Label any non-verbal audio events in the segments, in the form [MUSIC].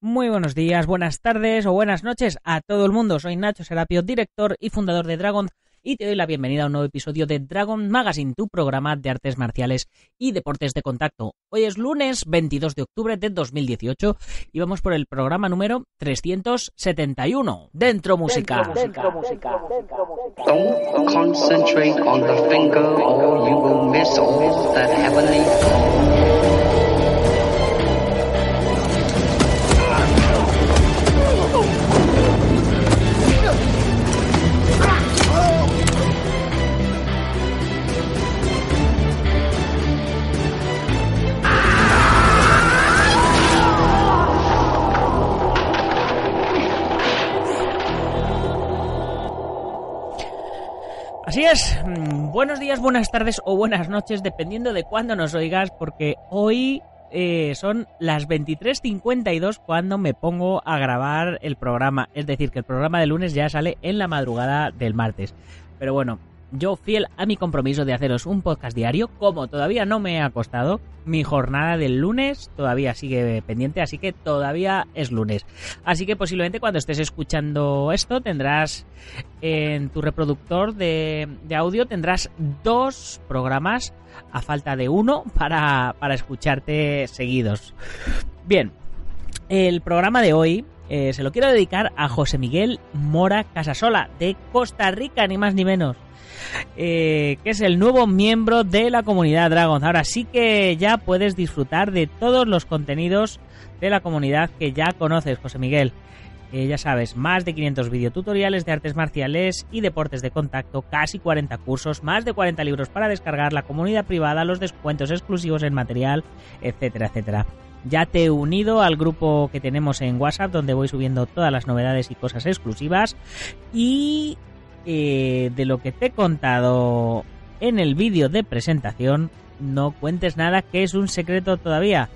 Muy buenos días, buenas tardes o buenas noches a todo el mundo. Soy Nacho Serapio, director y fundador de Dragon y te doy la bienvenida a un nuevo episodio de Dragon Magazine, tu programa de artes marciales y deportes de contacto. Hoy es lunes 22 de octubre de 2018 y vamos por el programa número 371. Dentro música. Dentro, música. Don't concentrate on the finger or you will miss all that heavenly Mm, buenos días, buenas tardes o buenas noches, dependiendo de cuándo nos oigas, porque hoy eh, son las 23.52 cuando me pongo a grabar el programa. Es decir, que el programa de lunes ya sale en la madrugada del martes. Pero bueno, yo fiel a mi compromiso de haceros un podcast diario, como todavía no me ha costado, mi jornada del lunes todavía sigue pendiente, así que todavía es lunes. Así que posiblemente cuando estés escuchando esto tendrás en tu reproductor de, audio tendrás dos programas a falta de uno para, para escucharte seguidos. Bien, el programa de hoy eh, se lo quiero dedicar a José Miguel Mora Casasola, de Costa Rica, ni más ni menos. Eh, que es el nuevo miembro de la comunidad Dragon. Ahora sí que ya puedes disfrutar de todos los contenidos de la comunidad que ya conoces, José Miguel. Eh, ya sabes, más de 500 videotutoriales de artes marciales y deportes de contacto, casi 40 cursos, más de 40 libros para descargar, la comunidad privada, los descuentos exclusivos en material, etcétera, etcétera. Ya te he unido al grupo que tenemos en WhatsApp donde voy subiendo todas las novedades y cosas exclusivas y eh, de lo que te he contado en el vídeo de presentación, no cuentes nada que es un secreto todavía.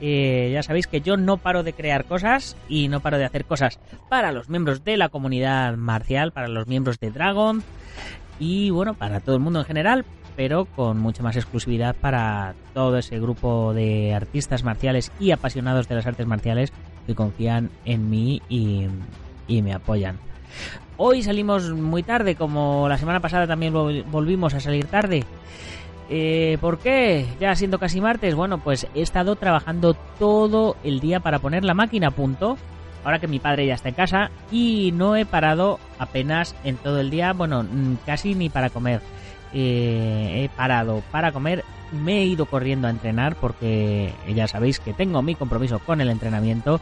Eh, ya sabéis que yo no paro de crear cosas y no paro de hacer cosas para los miembros de la comunidad marcial, para los miembros de Dragon y bueno, para todo el mundo en general, pero con mucha más exclusividad para todo ese grupo de artistas marciales y apasionados de las artes marciales que confían en mí y me apoyan. Hoy salimos muy tarde, como la semana pasada también volvimos a salir tarde. Eh, ¿Por qué? Ya siendo casi martes, bueno, pues he estado trabajando todo el día para poner la máquina a punto. Ahora que mi padre ya está en casa y no he parado apenas en todo el día, bueno, casi ni para comer. Eh, he parado para comer, me he ido corriendo a entrenar porque ya sabéis que tengo mi compromiso con el entrenamiento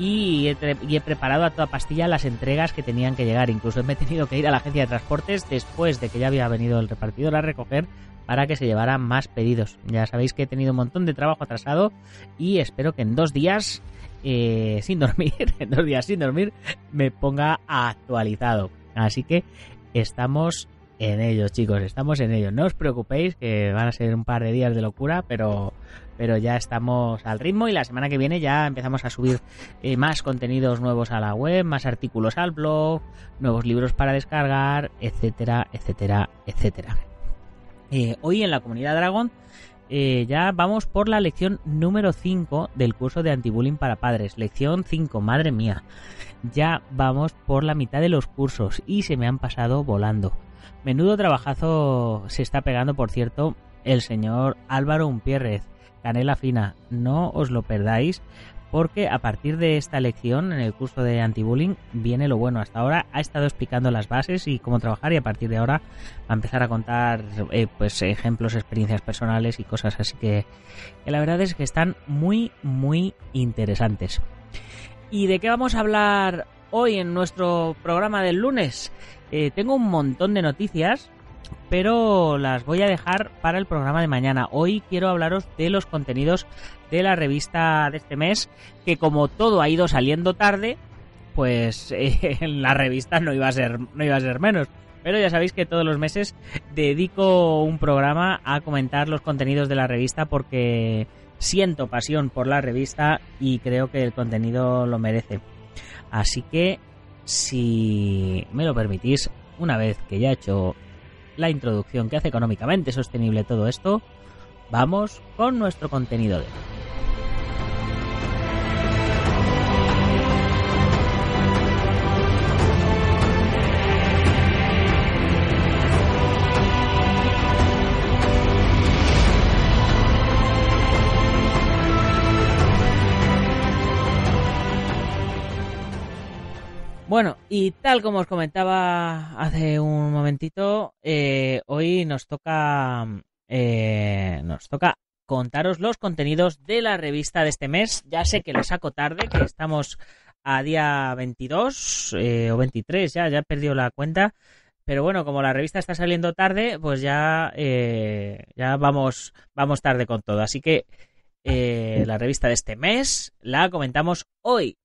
y he, preparado a toda pastilla las entregas que tenían que llegar. Incluso me he tenido que ir a la agencia de transportes después de que ya había venido el repartidor a recoger para que se llevaran más pedidos. Ya sabéis que he tenido un montón de trabajo atrasado y espero que en dos días eh, sin dormir, [LAUGHS] en dos días sin dormir, me ponga actualizado. Así que estamos en ellos, chicos, estamos en ellos. No os preocupéis que van a ser un par de días de locura, pero, pero ya estamos al ritmo y la semana que viene ya empezamos a subir eh, más contenidos nuevos a la web, más artículos al blog, nuevos libros para descargar, etcétera, etcétera, etcétera. Eh, hoy en la comunidad Dragon eh, ya vamos por la lección número 5 del curso de antibullying para padres. Lección 5, madre mía. Ya vamos por la mitad de los cursos y se me han pasado volando. Menudo trabajazo se está pegando, por cierto, el señor Álvaro Umpierrez. Canela fina, no os lo perdáis porque a partir de esta lección en el curso de antibullying viene lo bueno. Hasta ahora ha estado explicando las bases y cómo trabajar y a partir de ahora va a empezar a contar eh, pues ejemplos, experiencias personales y cosas así que, que la verdad es que están muy muy interesantes. ¿Y de qué vamos a hablar hoy en nuestro programa del lunes? Eh, tengo un montón de noticias, pero las voy a dejar para el programa de mañana. Hoy quiero hablaros de los contenidos de la revista de este mes, que como todo ha ido saliendo tarde, pues [LAUGHS] eh, en la revista no iba a ser no iba a ser menos. Pero ya sabéis que todos los meses dedico un programa a comentar los contenidos de la revista porque siento pasión por la revista y creo que el contenido lo merece. Así que si me lo permitís, una vez que ya he hecho la introducción que hace económicamente sostenible todo esto, vamos con nuestro contenido de hoy. Bueno, y tal como os comentaba hace un momentito, eh, hoy nos toca eh, nos toca contaros los contenidos de la revista de este mes. Ya sé que lo saco tarde, que estamos a día 22 eh, o 23, ya, ya he perdido la cuenta. Pero bueno, como la revista está saliendo tarde, pues ya, ya vamos, vamos tarde con todo. Así que la revista de este mes la comentamos hoy.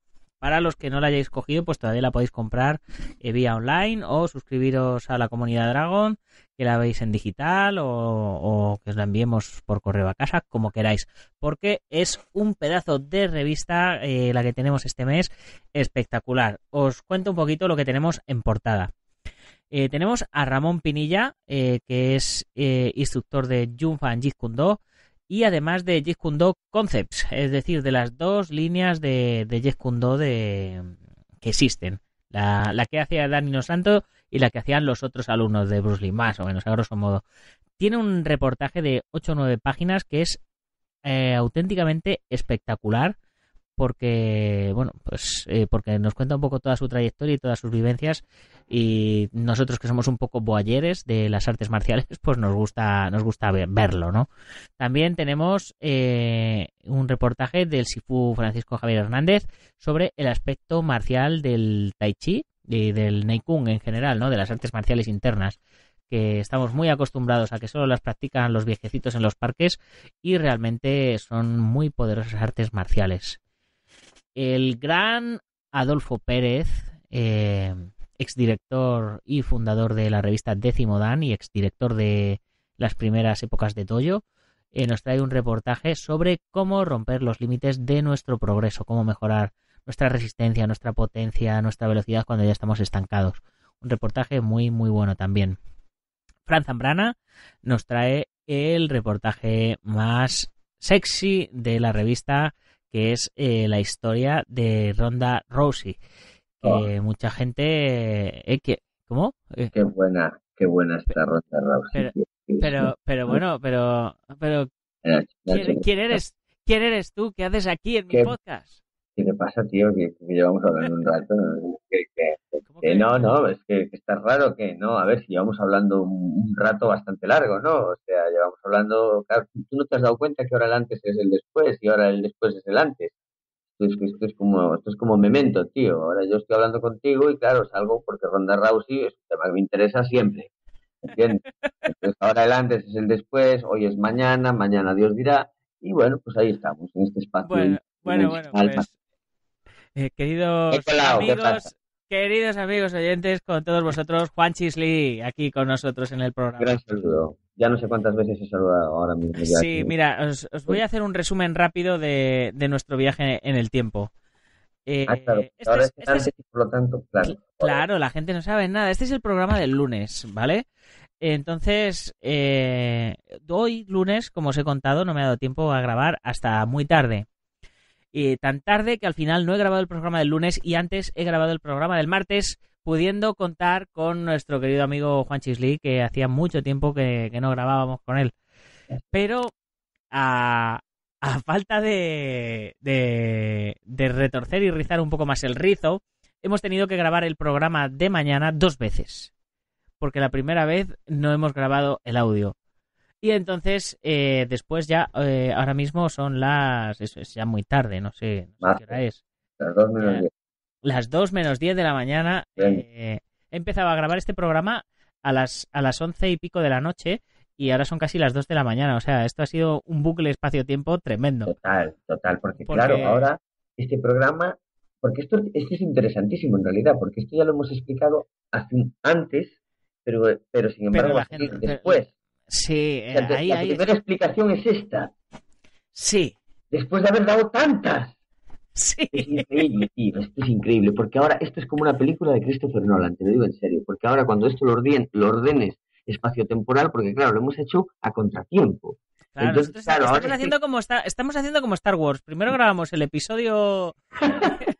Para los que no la hayáis cogido, pues todavía la podéis comprar eh, vía online o suscribiros a la comunidad Dragon, que la veis en digital o, que os la enviemos por correo a casa, como queráis. Porque es un pedazo de revista eh, la que tenemos este mes espectacular. Os cuento un poquito lo que tenemos en portada. Eh, tenemos a Ramón Pinilla, que es instructor de Jeet Kune y además de Jeet Kune Concepts, es decir, de las dos líneas de, de Kune de, que existen. La, la que hacía Danilo Santo y la que hacían los otros alumnos de Bruce Lee, más o menos, a grosso modo. Tiene un reportaje de 8 o 9 páginas que es eh, auténticamente espectacular porque bueno pues eh, porque nos cuenta un poco toda su trayectoria y todas sus vivencias y nosotros que somos un poco boyeres de las artes marciales [LAUGHS] pues nos gusta nos gusta verlo no también tenemos eh, un reportaje del Sifu Francisco Javier Hernández sobre el aspecto marcial del Tai Chi y del Neikung en general no de las artes marciales internas que estamos muy acostumbrados a que solo las practican los viejecitos en los parques y realmente son muy poderosas artes marciales el gran Adolfo Pérez, eh, exdirector y fundador de la revista Décimo Dan y exdirector de las primeras épocas de Toyo, eh, nos trae un reportaje sobre cómo romper los límites de nuestro progreso, cómo mejorar nuestra resistencia, nuestra potencia, nuestra velocidad cuando ya estamos estancados. Un reportaje muy, muy bueno también. Fran Zambrana nos trae el reportaje más sexy de la revista que es eh, la historia de Ronda Rousey. Que oh. mucha gente. Eh, que, ¿Cómo? Eh, qué buena, qué buena está Ronda Rousey. Pero, pero, bueno, pero. pero ¿quién, eres, ¿Quién eres tú? ¿Qué haces aquí en mi podcast? ¿Qué te pasa, tío? Que, llevamos hablando un rato. Que, no, no, es que, está raro que no. A ver, si llevamos hablando un, rato bastante largo, ¿no? O sea, llevamos hablando. Claro, tú no te has dado cuenta que ahora el antes es el después y ahora el después es el antes. Esto es, esto es como esto es como memento, tío. Ahora yo estoy hablando contigo y claro, salgo porque Ronda Rousey es un tema que me interesa siempre. ¿Entiendes? Entonces ahora el antes es el después, hoy es mañana, mañana Dios dirá. Y bueno, pues ahí estamos, en este espacio. Bueno, bueno, bueno, pues, eh, queridos amigos, queridos amigos oyentes, con todos vosotros, Juan Chisli, aquí con nosotros en el programa. Gran saludo. Ya no sé cuántas veces he saludado ahora mismo. sí, mira, os, voy a hacer un resumen rápido de, nuestro viaje en el tiempo. Eh, ah, claro. Este ahora es, este por lo tanto, claro. Claro, la gente no sabe nada. Este es el programa del lunes, ¿vale? Entonces, eh, hoy lunes, como os he contado, no me ha dado tiempo a grabar hasta muy tarde tan tarde que al final no he grabado el programa del lunes y antes he grabado el programa del martes, pudiendo contar con nuestro querido amigo Juan Chisli, que hacía mucho tiempo que, no grabábamos con él. Pero a, falta de, de, de retorcer y rizar un poco más el rizo, hemos tenido que grabar el programa de mañana dos veces. Porque la primera vez no hemos grabado el audio. Y entonces, eh, después ya, eh, ahora mismo son las. Es, ya muy tarde, no sé, qué hora es. Las 2 menos 10. Las 2 menos 10 de la mañana. Eh, he empezado a grabar este programa a las, a las 11 y pico de la noche y ahora son casi las 2 de la mañana. O sea, esto ha sido un bucle espacio-tiempo tremendo. Total, total, porque, claro, ahora este programa, porque esto, esto es interesantísimo en realidad, porque esto ya lo hemos explicado hace, antes, pero, pero sin embargo, después. Sí, la, primera explicación es esta. Sí. Después de haber dado tantas. Sí. Es increíble, tío. Esto es increíble. Porque ahora esto es como una película de Christopher Nolan, te lo digo en serio. Porque ahora cuando esto lo, ordenes, lo ordenes espacio-temporal, porque claro, lo hemos hecho a contratiempo. Claro, estamos, haciendo como estamos haciendo como Star Wars. Primero grabamos el episodio [LAUGHS]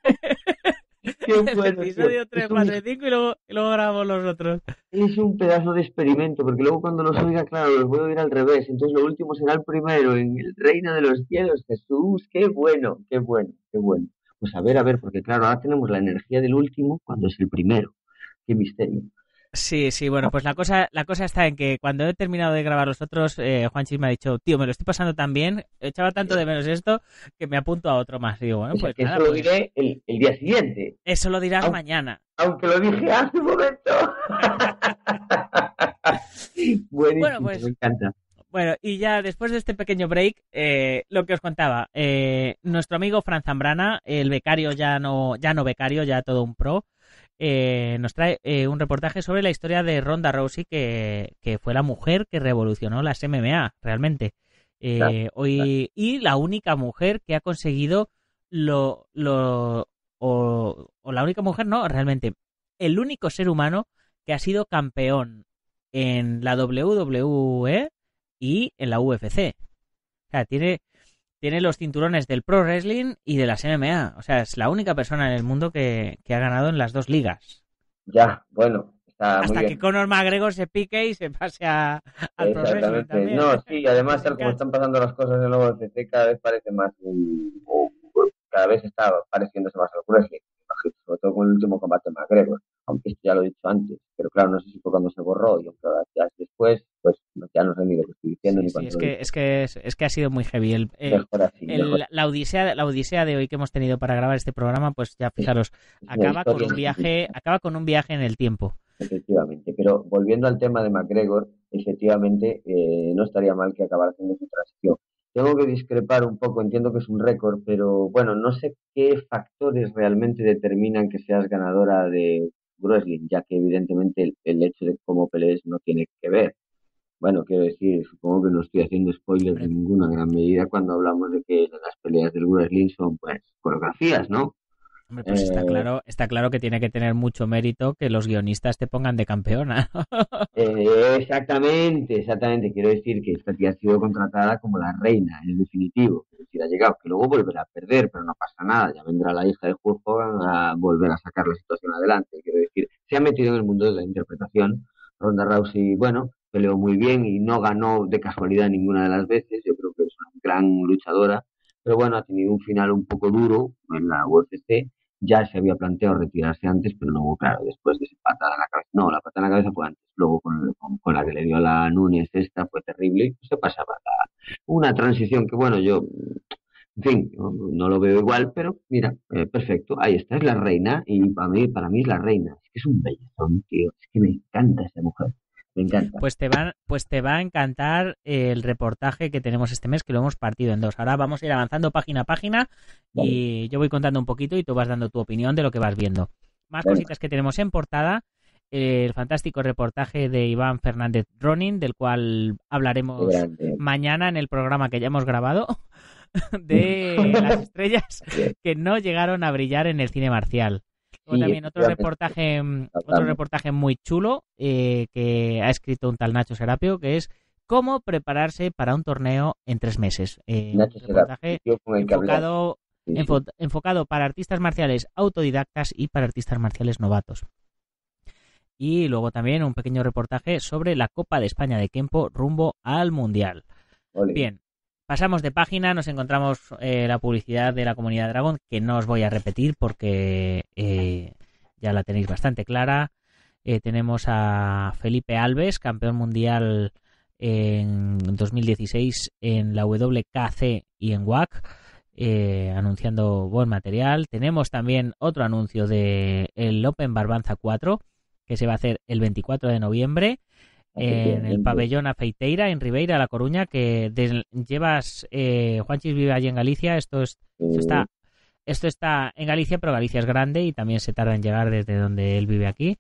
[LAUGHS] episodio 3, 4 y 5 y luego, grabamos los otros. Es un pedazo de experimento, porque luego cuando los oiga, claro, los voy a oír al revés. Entonces lo último será el primero, en el reino de los cielos, Jesús. Qué bueno, qué bueno, qué bueno. Pues a ver, a ver, porque claro, ahora tenemos la energía del último cuando es el primero. Qué misterio. Sí, sí, bueno, pues la cosa, la cosa está en que cuando he terminado de grabar los otros, eh, Juanchis me ha dicho, tío, me lo estoy pasando tan bien, echaba tanto de menos esto que me apunto a otro más. digo, bueno, pues eso nada, lo pues diré el, día siguiente. Eso lo dirás mañana. Aunque lo dije hace un momento. [LAUGHS] bueno, pues, me encanta. Bueno, y ya después de este pequeño break, eh, lo que os contaba, eh, nuestro amigo Fran Zambrana, el becario ya no, ya no becario, ya todo un pro, eh, nos trae eh, un reportaje sobre la historia de Ronda Rousey, que, fue la mujer que revolucionó las MMA, realmente. Eh, hoy, Y la única mujer que ha conseguido lo... lo o, la única mujer, no, realmente, el único ser humano que ha sido campeón en la WWE y en la UFC. O sea, tiene tiene los cinturones del Pro Wrestling y de las MMA. O sea, es la única persona en el mundo que, ha ganado en las dos ligas. Ya, bueno. Está Hasta que Conor McGregor se pique y se pase a, al Pro Wrestling también. No, sí, además, tal como están pasando las cosas en el UFC, cada vez parece más. cada vez está pareciéndose más al wrestling sobre todo con el último combate McGregor, aunque esto ya lo he dicho antes, pero claro, no sé si fue cuando se borró y ya después, pues ya no sé ni lo que estoy diciendo ni es, que, es, que, es, que ha sido muy heavy. El, La, odisea, la odisea de hoy que hemos tenido para grabar este programa, pues ya fijaros, acaba con un viaje, acaba con un viaje en el tiempo. Efectivamente, pero volviendo al tema de McGregor, efectivamente eh, no estaría mal que acabara haciendo su transición. Tengo que discrepar un poco, entiendo que es un récord, pero bueno, no sé qué factores realmente determinan que seas ganadora de wrestling, ya que evidentemente el, hecho de cómo pelees no tiene que ver. Bueno, quiero decir, supongo que no estoy haciendo spoilers en ninguna gran medida cuando hablamos de que las peleas del wrestling son pues coreografías, ¿no? Hombre, pues está eh, claro, está claro que tiene que tener mucho mérito que los guionistas te pongan de campeona. [LAUGHS] Eh, exactamente, exactamente. Quiero decir que esta tía ha sido contratada como la reina, en definitivo. Es decir, ha llegado, que luego volverá a perder, pero no pasa nada. Ya vendrá la hija de Hulk Hogan a volver a sacar la situación adelante. Quiero decir, se ha metido en el mundo de la interpretación. Ronda Rousey, bueno, peleó muy bien y no ganó de casualidad ninguna de las veces. Yo creo que es una gran luchadora pero bueno, ha tenido un final un poco duro en la UFC. Ya se había planteado retirarse antes, pero luego, claro, después de esa patada en la cabeza, no, la patada en la cabeza fue antes, luego con, con, la que le dio a la Núñez esta fue terrible, pues se pasaba una transición que, bueno, yo, en fin, no, lo veo igual, pero mira, eh, perfecto, ahí está, es la reina, y para mí, para mí es la reina, es que es un bellezón, tío, es que me encanta esa mujer. Me encanta. Pues te, va, pues te va a encantar el reportaje que tenemos este mes, que lo hemos partido en dos. Ahora vamos a ir avanzando página a página y yo voy contando un poquito y tú vas dando tu opinión de lo que vas viendo. Más cositas que tenemos en portada. El fantástico reportaje de Iván Fernández Ronin, del cual hablaremos mañana en el programa que ya hemos grabado, [LAUGHS] de [LAUGHS] las estrellas que no llegaron a brillar en el cine marcial también otro reportaje, mm, otro reportaje muy chulo eh, que ha escrito un tal Nacho Serapio, que es cómo prepararse para un torneo en tres meses. Eh, Nacho un reportaje enfocado, enfocado para artistas marciales autodidactas y para artistas marciales novatos. Y luego también un pequeño reportaje sobre la Copa de España de Kempo rumbo al Mundial. Bien, Pasamos de página, nos encontramos eh, la publicidad de la comunidad Dragon, que no os voy a repetir porque eh, ya la tenéis bastante clara. Eh, tenemos a Felipe Alves, campeón mundial en 2016 en la WKC y en WAC, anunciando buen material. Tenemos también otro anuncio de el Open Barbanza 4, que se va a hacer el 24 de noviembre en el pabellón Afeiteira, en Ribeira, La Coruña, que llevas, eh, Juanchis vive allí en Galicia, esto, es, esto, está, esto está en Galicia, pero Galicia es grande y también se tarda en llegar desde donde él vive aquí,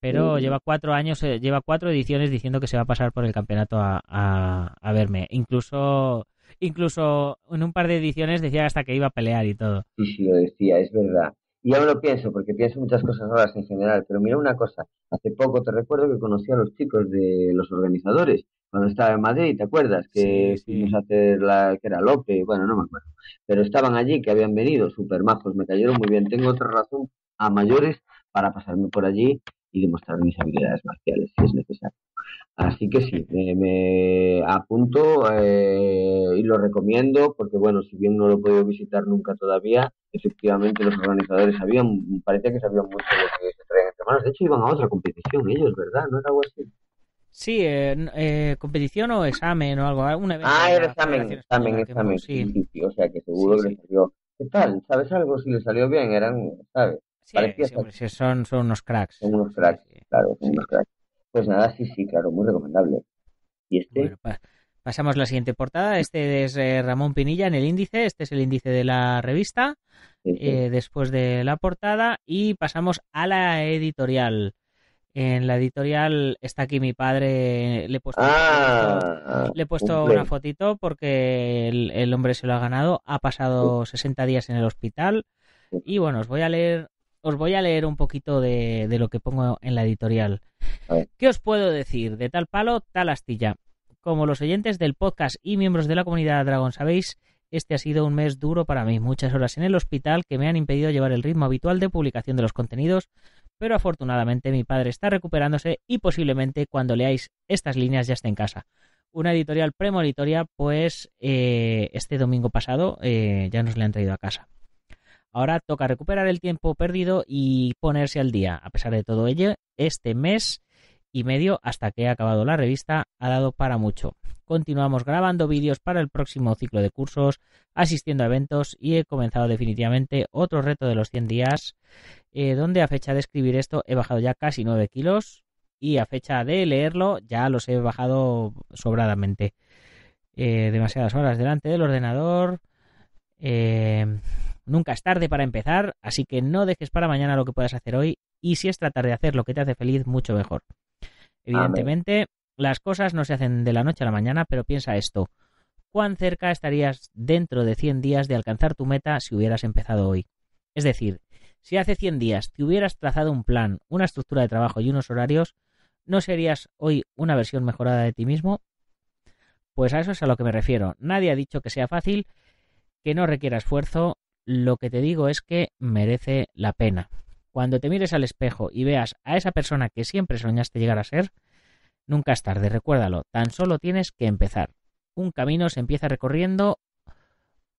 pero lleva cuatro años, eh, lleva cuatro ediciones diciendo que se va a pasar por el campeonato a, a, verme, incluso incluso en un par de ediciones decía hasta que iba a pelear y todo. Sí, sí, lo decía, es verdad. Y me lo pienso, porque pienso muchas cosas ahora en general, pero mira una cosa, hace poco te recuerdo que conocí a los chicos de los organizadores, cuando estaba en Madrid, ¿te acuerdas? Que fuimos a hacer la, que era Lope, bueno, no me acuerdo, pero estaban allí, que habían venido, súper majos, me cayeron muy bien, tengo otra razón a mayores para pasarme por allí y demostrar mis habilidades marciales, si es necesario. Así que sí, me, apunto eh, y lo recomiendo, porque bueno, si bien no lo he podido visitar nunca todavía, efectivamente los organizadores sabían, parecía que sabían mucho lo que se traían entre manos. De hecho, iban a otra competición ellos, ¿verdad? ¿No era algo así? Sí, eh, eh, competición o examen o algo. Un evento ah, de era examen, examen, examen. Sí, Sí, sí, O sea que seguro que les salió. ¿Qué tal? ¿Sabes algo? Si les salió bien, eran, ¿sabes? sí, Parecía sí, hombre, sí, son, son unos cracks. Son unos cracks, claro, son unos cracks. Pues nada, sí, sí, claro, muy recomendable. Y este, Bueno, pa- pasamos a la siguiente portada. Este es eh, Ramón Pinilla en el índice. Este es el índice de la revista. eh, después de la portada. Y pasamos a la editorial. En la editorial está aquí mi padre. Le he puesto, una fotito- ah, le he puesto una fotito porque el, el hombre se lo ha ganado. Ha pasado 60 días en el hospital. Y bueno, os voy a leer. Os voy a leer un poquito de, de lo que pongo en la editorial. ¿Qué os puedo decir? De tal palo, tal astilla. Como los oyentes del podcast y miembros de la comunidad Dragon sabéis, este ha sido un mes duro para mí. Muchas horas en el hospital que me han impedido llevar el ritmo habitual de publicación de los contenidos, pero afortunadamente mi padre está recuperándose y posiblemente cuando leáis estas líneas ya esté en casa. Una editorial premonitoria, pues eh, este domingo pasado eh, ya nos le han traído a casa. Ahora toca recuperar el tiempo perdido y ponerse al día. A pesar de todo ello, este mes y medio hasta que ha acabado la revista ha dado para mucho. Continuamos grabando vídeos para el próximo ciclo de cursos, asistiendo a eventos y he comenzado definitivamente otro reto de los 100 días, eh, donde a fecha de escribir esto he bajado ya casi 9 kilos y a fecha de leerlo ya los he bajado sobradamente. Eh, demasiadas horas delante del ordenador. Eh, nunca es tarde para empezar, así que no dejes para mañana lo que puedas hacer hoy y si es tratar de hacer lo que te hace feliz, mucho mejor. Evidentemente, las cosas no se hacen de la noche a la mañana, pero piensa esto. ¿Cuán cerca estarías dentro de 100 días de alcanzar tu meta si hubieras empezado hoy? Es decir, si hace 100 días te hubieras trazado un plan, una estructura de trabajo y unos horarios, ¿no serías hoy una versión mejorada de ti mismo? Pues a eso es a lo que me refiero. Nadie ha dicho que sea fácil, que no requiera esfuerzo. Lo que te digo es que merece la pena. Cuando te mires al espejo y veas a esa persona que siempre soñaste llegar a ser, nunca es tarde, recuérdalo, tan solo tienes que empezar. Un camino se empieza recorriendo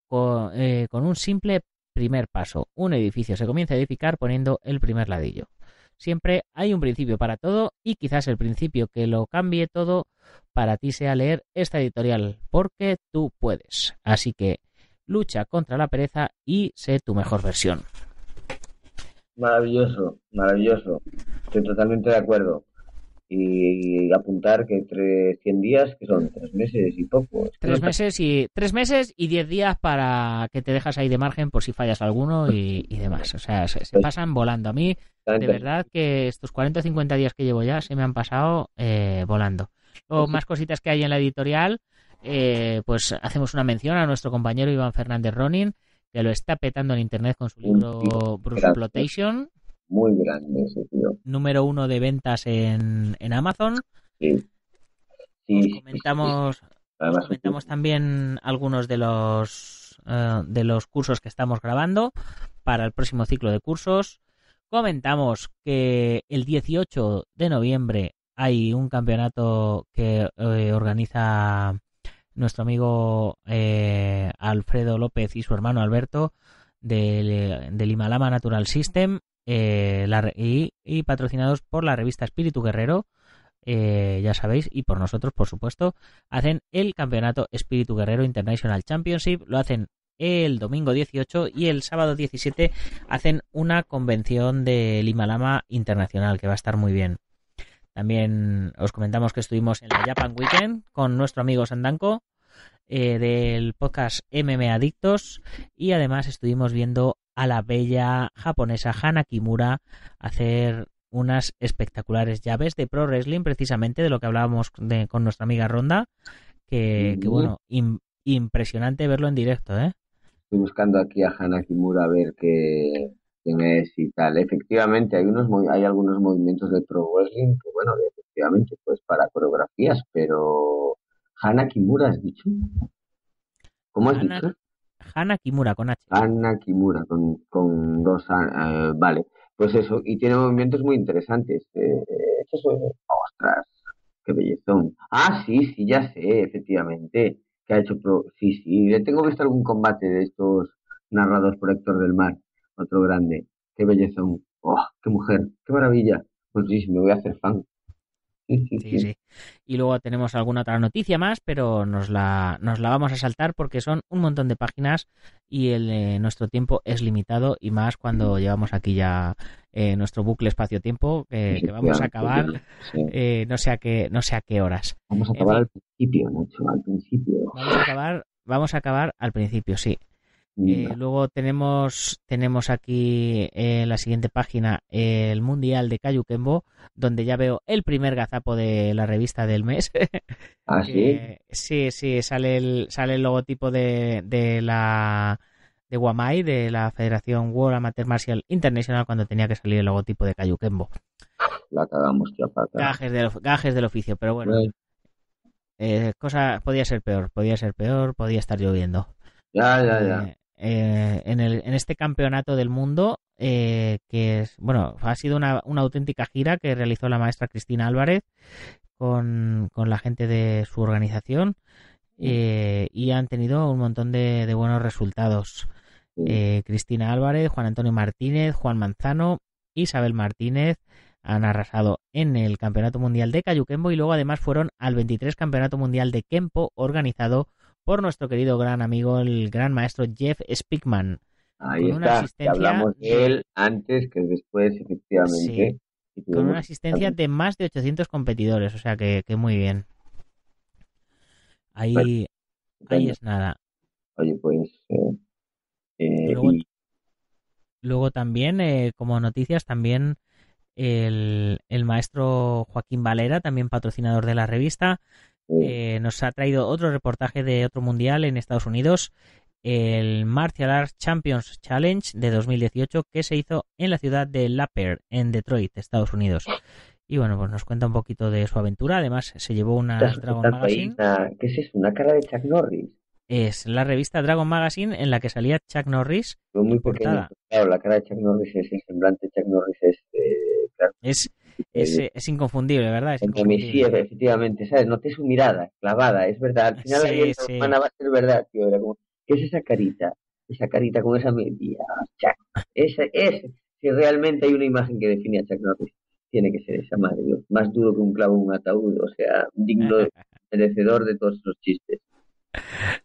con, eh, un simple primer paso. Un edificio se comienza a edificar poniendo el primer ladillo. Siempre hay un principio para todo y quizás el principio que lo cambie todo para ti sea leer esta editorial, porque tú puedes. Así que lucha contra la pereza y sé tu mejor versión. Maravilloso, maravilloso. Estoy totalmente de acuerdo. Y apuntar que entre 100 días, que son tres meses y poco. Tres meses y tres meses y diez días para que te dejas ahí de margen por si fallas alguno y, y demás. O sea, se, se pasan volando. A mí, de verdad, que estos 40 o 50 días que llevo ya se me han pasado eh, volando. O más cositas que hay en la editorial, eh, pues hacemos una mención a nuestro compañero Iván Fernández Ronin, que lo está petando en internet con su libro Bruce grande. Exploitation, Muy grande ese tío. número uno de ventas en, en Amazon. Sí. Os Sí, sí, sí, comentamos, sí. os Además, comentamos también algunos de los eh, de los cursos que estamos grabando para el próximo ciclo de cursos. Comentamos que el 18 de noviembre hay un campeonato que eh, organiza nuestro amigo eh, Alfredo López y su hermano Alberto del, del Himalama Natural System eh, y patrocinados por la revista Espíritu Guerrero, eh, ya sabéis, y por nosotros, por supuesto, hacen el campeonato Espíritu Guerrero International Championship, lo hacen el domingo 18 y el sábado 17 hacen una convención del Himalama Internacional que va a estar muy bien. También os comentamos que estuvimos en la Japan Weekend con nuestro amigo Sandanko eh, del podcast MM Adictos y además estuvimos viendo a la bella japonesa Hana Kimura hacer unas espectaculares llaves de pro wrestling precisamente de lo que hablábamos de- con nuestra amiga Ronda que, que bueno im- impresionante verlo en directo ¿eh? Estoy buscando aquí a Hana Kimura a ver qué, quién es y tal. Efectivamente, hay unos hay algunos movimientos de pro wrestling que, bueno, efectivamente, pues para coreografías, pero Hana Kimura has dicho. ¿Cómo has Hana- dicho? Hana Kimura con H Hana Kimura con, con dos eh, vale. Pues eso, y tiene movimientos muy interesantes. Eh, eh, eso, ostras, qué bellezón. Ah, sí, sí, ya sé, efectivamente, que ha hecho pro, sí, sí, le tengo visto algún combate de estos narrados por Héctor del Mar, otro grande. Qué belleza, oh, qué mujer, qué maravilla. Pues sí, me voy a hacer fan. Sí, sí, Y luego tenemos alguna otra noticia más, pero nos la, nos la vamos a saltar porque son un montón de páginas y el, eh, nuestro tiempo es limitado y más cuando llevamos aquí ya eh, nuestro bucle espacio-tiempo que, vamos a acabar eh, no sé a qué no sé a qué horas. Vamos a acabar al principio, mucho al principio. Vamos a acabar, vamos a acabar al principio, sí. Eh, luego tenemos, tenemos aquí en la siguiente página el Mundial de Cayuquembo, donde ya veo el primer gazapo de la revista del mes. [LAUGHS] ¿Ah, sí? sí, sí, sale el, sale el logotipo de, de la de Guamai, de la Federación World Amateur Martial International, cuando tenía que salir el logotipo de Cayuquembo. La cagamos, tío, Gajes del, gajes del oficio, pero bueno. Eh, cosa, podía ser peor, podía ser peor, podía estar lloviendo. Ya, ya, ya. Eh, en, el, en este campeonato del mundo, eh, que es, bueno, ha sido una, una, auténtica gira que realizó la maestra Cristina Álvarez con, con la gente de su organización eh, y han tenido un montón de, de buenos resultados. Cristina Álvarez, Juan Antonio Martínez, Juan Manzano, Isabel Martínez han arrasado en el Campeonato Mundial de Cayuquembo y luego además fueron al 23 Campeonato Mundial de Kempo organizado por nuestro querido gran amigo, el gran maestro Jeff Spickman. Ahí está, hablamos de él antes que después, efectivamente. con una asistencia de más de 800 competidores, o sea que, muy bien. Ahí, ahí es nada. Oye, pues... Eh, eh, luego, también, eh, como noticias, también el, el maestro Joaquín Valera, también patrocinador de la revista, eh, nos ha traído otro reportaje de otro mundial en Estados Unidos, el Martial Arts Champions Challenge de 2018 que se hizo en la ciudad de Lapper, en Detroit, Estados Unidos. Y bueno, pues nos cuenta un poquito de su aventura. Además, se llevó una Dragon Magazine. ¿Qué es eso? ¿Una cara de Chuck Norris? Es la revista Dragon Magazine en la que salía Chuck Norris. muy Claro, la cara de Chuck Norris es el semblante de Chuck Norris es, eh, es es, es, inconfundible, ¿verdad? Es Sí, efectivamente, ¿sabes? Noté su mirada clavada, es verdad. Al final la humana va a ser verdad, tío. ¿Qué es esa carita? Esa carita con esa media. Ese, ese. Si realmente hay una imagen que define a Chuck Norris, tiene que ser esa madre, Dios. Más duro que un clavo en un ataúd, o sea, digno, [LAUGHS] merecedor de todos los chistes.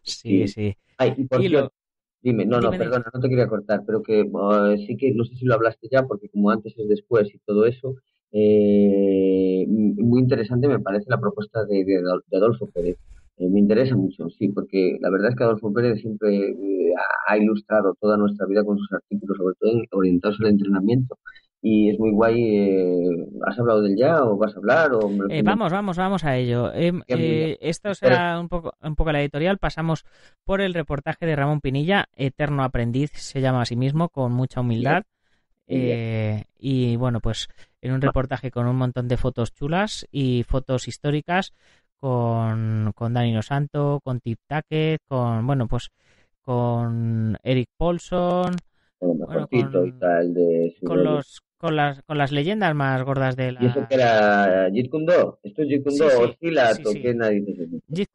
Sí, sí. Ay, y por cierto, Dime, no, no, perdona, no te quería cortar, pero que uh, sí que no sé si lo hablaste ya, porque como antes es después y todo eso, eh, muy interesante me parece la propuesta de, de, Adolfo Pérez. Eh, me interesa mucho, sí, porque la verdad es que Adolfo Pérez siempre eh, ha ilustrado toda nuestra vida con sus artículos, sobre todo orientados al entrenamiento. Y es muy guay. Eh, ¿Has hablado del ya o vas a hablar? O vamos, vamos, vamos a ello. Esto será un poco, un poco la editorial. Pasamos por el reportaje de Ramón Pinilla, Eterno Aprendiz, se llama a sí mismo, con mucha humildad. y bueno, pues en un reportaje con un montón de fotos chulas y fotos históricas con, con Danilo Santo, con Tip Tackett, con, bueno, pues con Eric Paulson, con, los con las con las leyendas más gordas de la ¿Y eso que era Jeet Kune ¿Esto es Jeet Kune o Silat o qué nadie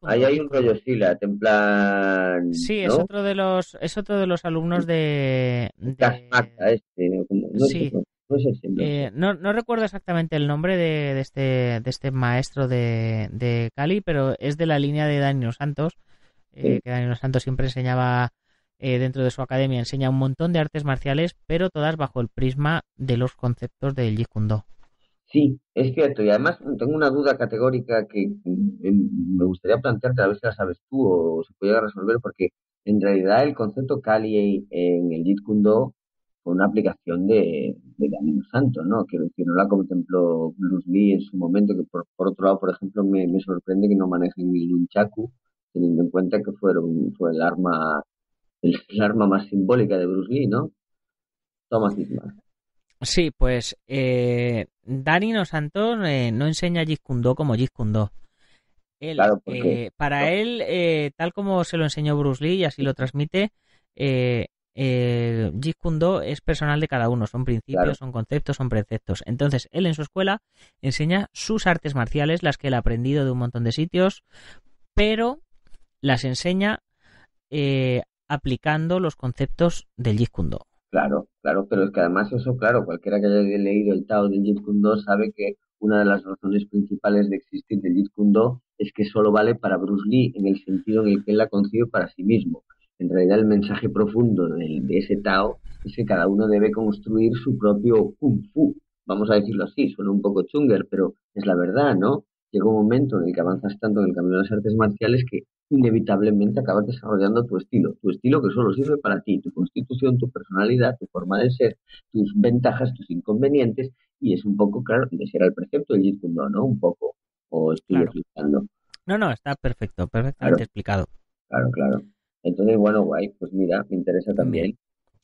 Ahí hay un rollo Silat en plan Sí, es otro de los es otro de los alumnos de, de... este, no sí. Eh, no, no, recuerdo exactamente el nombre de, este, de este maestro de, de, Cali, pero es de la línea de Danilo Santos, eh, que Danilo Santos siempre enseñaba eh, dentro de su academia, enseña un montón de artes marciales, pero todas bajo el prisma de los conceptos del Jeet Sí, es cierto, y además tengo una duda categórica que mm, me gustaría plantearte, a ver si la sabes tú o se puede resolver, porque en realidad el concepto Kali en el Jeet una aplicación de, de Camino Santo, ¿no? Que, no la contempló Bruce Lee en su momento, que por, otro lado, por ejemplo, me, sorprende que no manejen el Nunchaku, teniendo en cuenta que fueron, fue el arma, el, arma más simbólica de Bruce Lee, ¿no? Thomas Ismail. Sí, pues eh, Danilo Santos eh, no enseña Jeet como Jeet Él, claro, porque, eh, para él, eh, tal como se lo enseñó Bruce Lee y así lo transmite, eh, eh, Jeet es personal de cada uno, son principios, son conceptos, son preceptos. Entonces, él en su escuela enseña sus artes marciales, las que él ha aprendido de un montón de sitios, pero las enseña eh, aplicando los conceptos del Jeet Kune Do. Claro, claro, pero es que además eso, claro, cualquiera que haya leído el Tao del Jeet Kune Do sabe que una de las razones principales de existir del Jeet Kune Do es que solo vale para Bruce Lee en el sentido en el que él la concibe para sí mismo. En realidad el mensaje profundo de, de ese Tao es que cada uno debe construir su propio Kung Fu. Vamos a decirlo así, suena un poco chunger, pero es la verdad, ¿no? Llega un momento en el que avanzas tanto en el camino de las artes marciales que inevitablemente acabas desarrollando tu estilo, tu estilo que solo sirve para ti, tu constitución, tu personalidad, tu forma de ser, tus ventajas, tus inconvenientes, y es un poco, claro, ese era el precepto del Jeet Kune ¿no? Un poco, o estoy explicando. No, no, está perfecto, perfectamente explicado. Claro, claro. Entonces, bueno, guay, pues mira, me interesa también.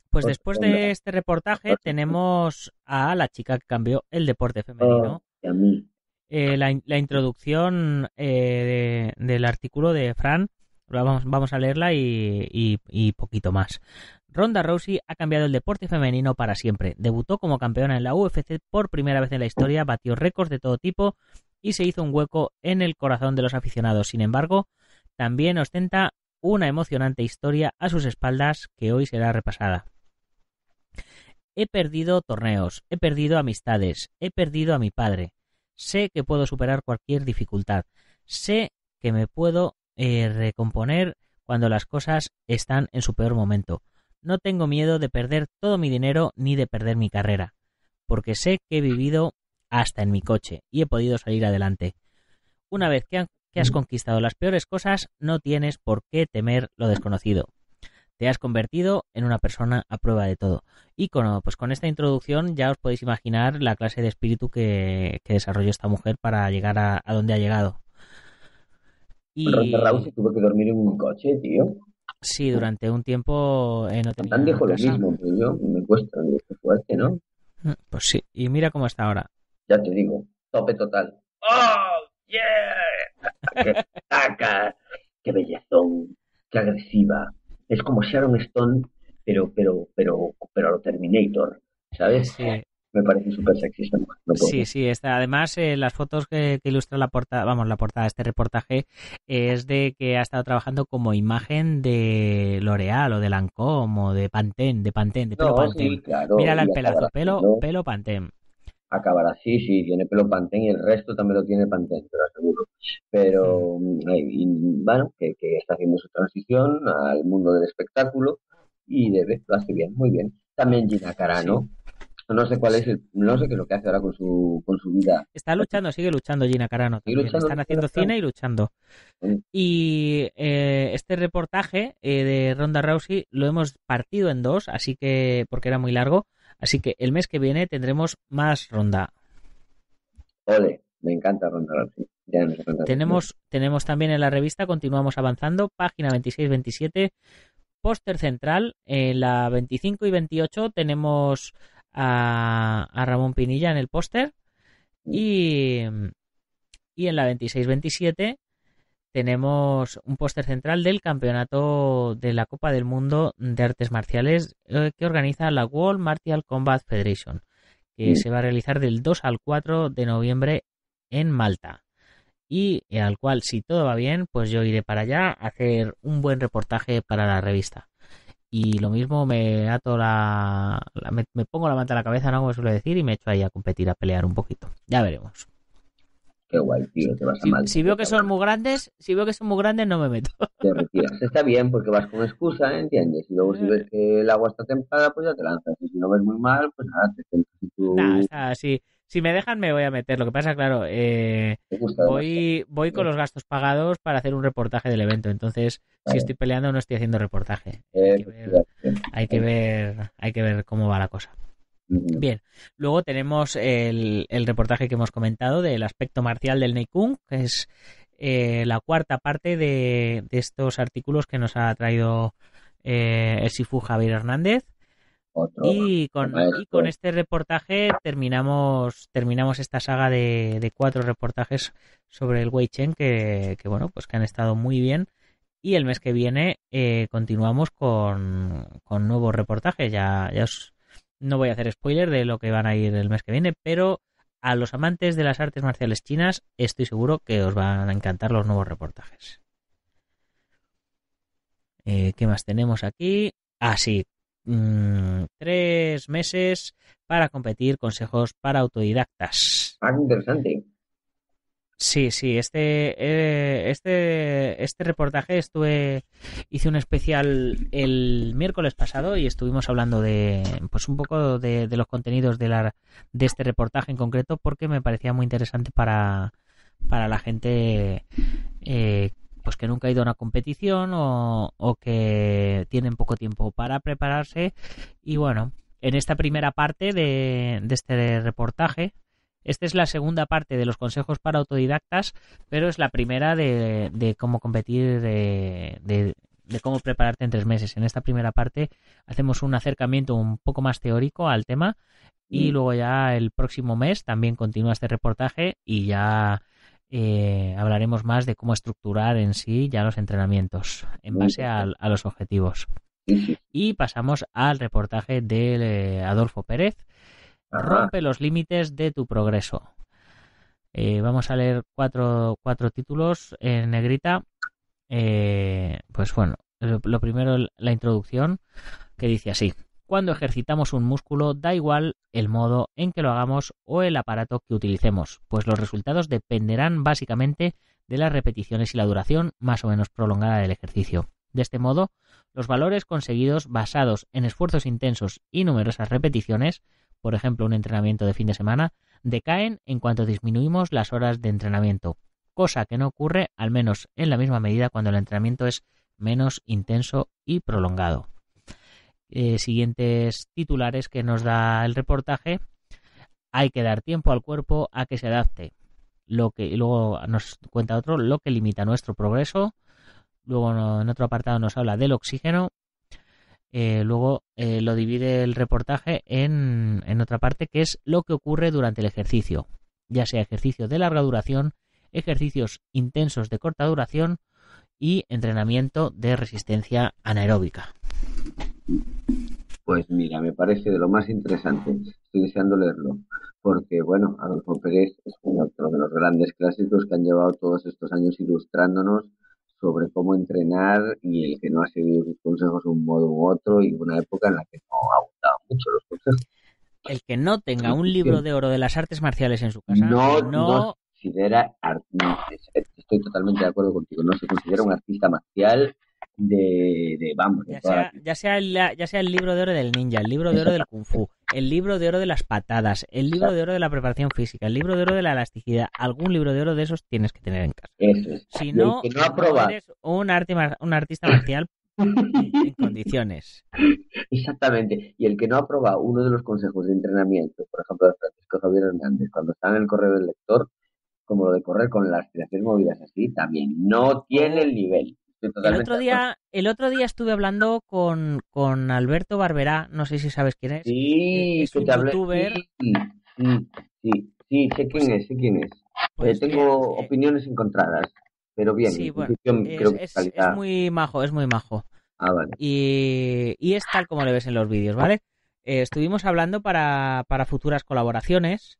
Pues, después de este reportaje tenemos a la chica que cambió el deporte femenino. Oh, a mí. Eh, la, introducción eh, del artículo de Fran. Vamos, vamos a leerla y, poquito más. Ronda Rousey ha cambiado el deporte femenino para siempre. Debutó como campeona en la UFC por primera vez en la historia, batió récords de todo tipo y se hizo un hueco en el corazón de los aficionados. Sin embargo, también ostenta una emocionante historia a sus espaldas que hoy será repasada. He perdido torneos, he perdido amistades, he perdido a mi padre, Sé que puedo superar cualquier dificultad. Sé que me puedo eh, recomponer cuando las cosas están en su peor momento. No tengo miedo de perder todo mi dinero ni de perder mi carrera, porque sé que he vivido hasta en mi coche y he podido salir adelante. Una vez que, que has conquistado las peores cosas, no tienes por qué temer lo desconocido te has convertido en una persona a prueba de todo. Y con, pues con esta introducción ya os podéis imaginar la clase de espíritu que, desarrolló esta mujer para llegar a, donde ha llegado. Y... Raúl tuvo que dormir en un coche, tío. Sí, durante un tiempo eh, no tenía dijo lo mismo, pero yo me cuesta, es fuerte, ¿no? Mm, pues sí, y mira cómo está ahora. Ya te digo, tope total. ¡Oh, yeah! ¡Qué taca! ¡Qué bellezón! ¡Qué agresiva! es como Sharon Stone, pero, pero, pero, pero lo Terminator, ¿sabes? Sí. Me parece súper sexy sí, sí, está. además eh, las fotos que, ilustra la portada, vamos, la portada de este reportaje es de que ha estado trabajando como imagen de L'Oreal o de Lancôme o de Pantene, de Pantene, de pelo Pantene. Mírala el pelazo, pelo, pelo Pantene acabará así, sí, tiene pelo Pantene y el resto también lo tiene Pantene, pero aseguro. Pero, mm, bueno, que, está haciendo su transición al mundo del espectáculo y debe, lo hace bien, muy bien. También Gina Carano. No sé cuál es no sé qué es lo que hace ahora con su, con su vida. Está luchando, sigue luchando Gina Carano. Están haciendo cine y luchando. Y eh, este reportaje eh, de Ronda Rousey lo hemos partido en dos, así que, porque era muy largo. Así que el mes que viene tendremos más ronda. Ole, me encanta ronda. tenemos, tenemos también en la revista, continuamos avanzando, página 26-27, póster central. En la 25 y 28 tenemos a, Ramón Pinilla en el póster. Y, y en la 26-27 tenemos un póster central del campeonato de la Copa del Mundo de Artes Marciales eh, que organiza la World Martial Combat Federation, que se va a realizar del 2 al 4 de noviembre en Malta. Y al cual, si todo va bien, pues yo iré para allá a hacer un buen reportaje para la revista. Y lo mismo me ato la, me, pongo la manta a la cabeza, no como suele decir, y me echo ahí a competir, a pelear un poquito. Ya veremos qué guay, tío, te vas a mal. Si veo que son muy grandes, si veo que son muy grandes, no me meto. Te retiras. Está bien porque vas con excusa, ¿entiendes? Y luego si ves que el agua está templada, pues ya te lanzas. Y si no ves muy mal, pues nada, te centras en tu... Nada, si, si me dejan me voy a meter. Lo que pasa, claro, eh, voy, voy con los gastos pagados para hacer un reportaje del evento. Entonces, si estoy peleando, no estoy haciendo reportaje. hay, que ver, hay que ver, hay que ver cómo va la cosa. Bien, luego tenemos el, reportaje que hemos comentado del aspecto marcial del Neikung, que es eh, la cuarta parte de, estos artículos que nos ha traído eh, el Sifu Javier Hernández. y, con, con, este reportaje terminamos terminamos esta saga de, cuatro reportajes sobre el Wei Chen que, bueno pues que han estado muy bien. Y el mes que viene eh, continuamos con, con nuevos reportajes. Ya, ya os no voy a hacer spoiler de lo que van a ir el mes que viene, pero a los amantes de las artes marciales chinas estoy seguro que os van a encantar los nuevos reportajes. Eh, ¿Qué más tenemos aquí? Ah, sí. Mm, tres meses para competir, consejos para autodidactas. Ah, interesante. Sí, sí, este, eh, este, este reportaje estuve, hice un especial el miércoles pasado y estuvimos hablando de, pues un poco de, los contenidos de, la, de este reportaje en concreto porque me parecía muy interesante para, para la gente eh, pues que nunca ha ido a una competición o, o que tienen poco tiempo para prepararse. Y bueno, en esta primera parte de, de este reportaje esta es la segunda parte de los consejos para autodidactas, pero es la primera de, cómo competir, de, cómo prepararte en tres meses. En esta primera parte hacemos un acercamiento un poco más teórico al tema y mm. luego ya el próximo mes también continúa este reportaje y ya eh, hablaremos más de cómo estructurar en sí ya los entrenamientos en base a, los objetivos. Y pasamos al reportaje de eh, Adolfo Pérez Rompe los límites de tu progreso. Eh, vamos a leer cuatro, cuatro títulos en negrita. Eh, pues bueno, lo, primero, la introducción, que dice así. Cuando ejercitamos un músculo, da igual el modo en que lo hagamos o el aparato que utilicemos, pues los resultados dependerán básicamente de las repeticiones y la duración más o menos prolongada del ejercicio. De este modo, los valores conseguidos basados en esfuerzos intensos y numerosas repeticiones por ejemplo un entrenamiento de fin de semana, decaen en cuanto disminuimos las horas de entrenamiento, cosa que no ocurre al menos en la misma medida cuando el entrenamiento es menos intenso y prolongado. Eh, siguientes titulares que nos da el reportaje. Hay que dar tiempo al cuerpo a que se adapte. Lo que, y luego nos cuenta otro, lo que limita nuestro progreso. Luego en otro apartado nos habla del oxígeno eh, luego eh, lo divide el reportaje en, en otra parte que es lo que ocurre durante el ejercicio, ya sea ejercicio de larga duración, ejercicios intensos de corta duración y entrenamiento de resistencia anaeróbica. Pues mira, me parece de lo más interesante. Estoy deseando leerlo. Porque, bueno, Adolfo Pérez es uno de los grandes clásicos que han llevado todos estos años ilustrándonos sobre cómo entrenar y el que no ha seguido sus consejos de un modo u otro y una época en la que no ha gustado mucho los consejos. El que no tenga un libro de oro de las artes marciales en su casa no, no... considera, estoy totalmente de acuerdo contigo, no se considera un artista marcial de, de vamos, ya, sea, ya, sea el, ya sea el libro de oro del ninja, el libro de oro del kung fu, el libro de oro de las patadas, el libro de oro de la preparación física, el libro de oro de la elasticidad, algún libro de oro de esos tienes que tener en casa. Si no, no, eres un, un artista marcial en condiciones. Exactamente. Y el que no aprueba uno de los consejos de entrenamiento, por ejemplo, de Francisco Javier Hernández, cuando está en el correo del lector, como lo de correr con las aspiraciones movidas así, también no tiene el nivel. El otro día, el otro día estuve hablando con, con Alberto Barberá, no sé si sabes quién es. Sí, es un youtuber. Sí, sí, sí, sé quién es, sé quién es. Pues tengo eh, opiniones encontradas, pero bien, sí, bueno, es, muy majo, es muy majo. Ah, vale. Y, y es tal como le ves en los vídeos, ¿vale? Eh, estuvimos hablando para, para futuras colaboraciones.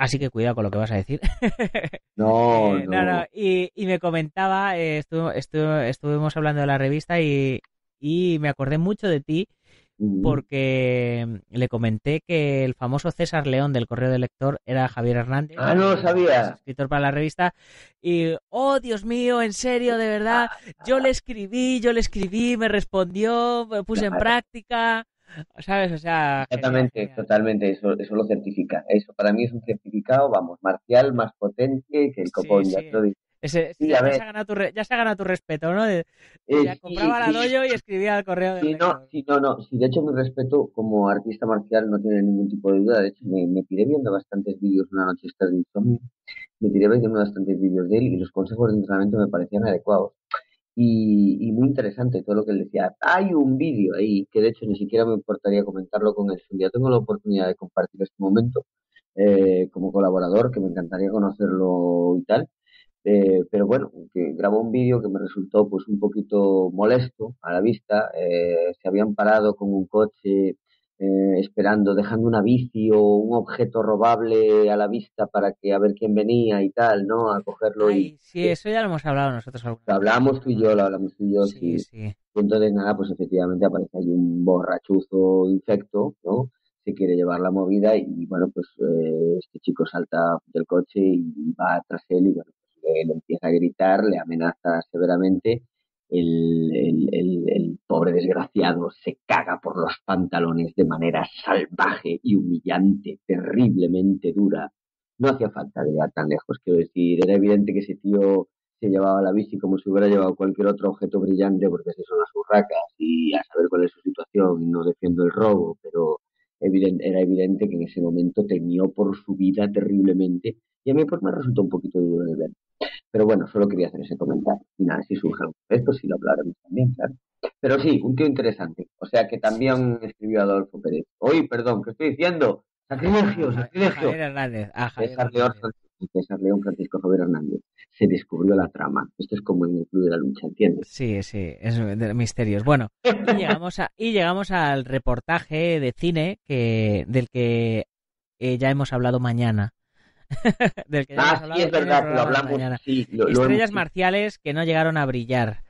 Así que cuidado con lo que vas a decir. [LAUGHS] No, eh, no. no, Y, y, me comentaba, eh, estuvimos hablando de la revista y, y, me acordé mucho de ti porque le comenté que el famoso César León del Correo del Lector era Javier Hernández. Ah, no lo sabía. Escritor para la revista. Y, oh, Dios mío, en serio, de verdad, yo le escribí, yo le escribí, me respondió, me puse en práctica. ¿Sabes? O sea. Exactamente, totalmente. Eso, eso lo certifica. Eso para mí es un certificado, vamos, marcial más potente que el copón. ya, se ha ganado tu ya se ha ganado tu respeto, ¿no? Eh, ya compraba la doyo y escribía al correo de no, sí, no, no. Sí, de hecho, mi respeto como artista marcial no tiene ningún tipo de duda. De hecho, me, me tiré viendo bastantes vídeos una noche esta de insomnio. Me tiré viendo bastantes vídeos de él y los consejos de entrenamiento me parecían adecuados y, muy interesante todo lo que él decía. Hay un vídeo ahí que de hecho ni siquiera me importaría comentarlo con él. Si un día tengo la oportunidad de compartir este momento eh, como colaborador, que me encantaría conocerlo y tal. Eh, pero bueno, que grabó un vídeo que me resultó pues un poquito molesto a la vista. Eh, se habían parado con un coche eh, esperando, dejando una bici o un objeto robable a la vista para que a ver quién venía y tal, ¿no? A cogerlo y... Sí, eso ya lo hemos hablado nosotros. Lo hablamos tú y yo, lo hablamos tú y yo, sí. sí. entonces, nada, pues efectivamente aparece ahí un borrachuzo infecto, ¿no? Se quiere llevar la movida y, bueno, pues eh, este chico salta del coche y va tras él y, bueno, pues le empieza a gritar, le amenaza severamente el, pobre desgraciado se caga por los pantalones de manera salvaje y humillante, terriblemente dura. No hacía falta llegar tan lejos, quiero decir, era evidente que ese tío se llevaba la bici como si hubiera llevado cualquier otro objeto brillante, porque se son las urracas y a saber cuál es su situación, no defiendo el robo, pero era evidente que en ese momento temió por su vida terriblemente, y a mí pues me resultó un poquito duro de ver. Pero bueno, solo quería hacer ese comentario. Y nada, si surge algún esto, sí lo hablaremos también, claro. Pero sí, un tío interesante. O sea que también escribió Adolfo Pérez. Oye, perdón, ¿qué estoy diciendo? Sacrilegio, sacrilegio. Javier Hernández. César, León, César León, Francisco Javier Hernández. Se descubrió la trama. Esto es como en el Club de la Lucha, ¿entiendes? Sí, sí, es de misterios. Bueno, y llegamos, a, y llegamos al reportaje de cine que del que eh, ya hemos hablado mañana. [LAUGHS] del que ah, sí, es verdad, lo hablamos. Estrellas marciales que no llegaron a brillar.